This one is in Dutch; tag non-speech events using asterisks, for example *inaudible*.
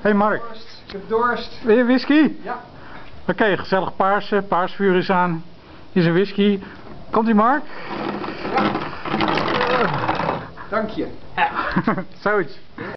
Hey Mark, Ik heb dorst. wil je whisky? Ja. Oké, gezellig paarse, paarsvuur is aan. Hier is een whisky. Komt ie Mark? Dank je. *laughs* Zoiets.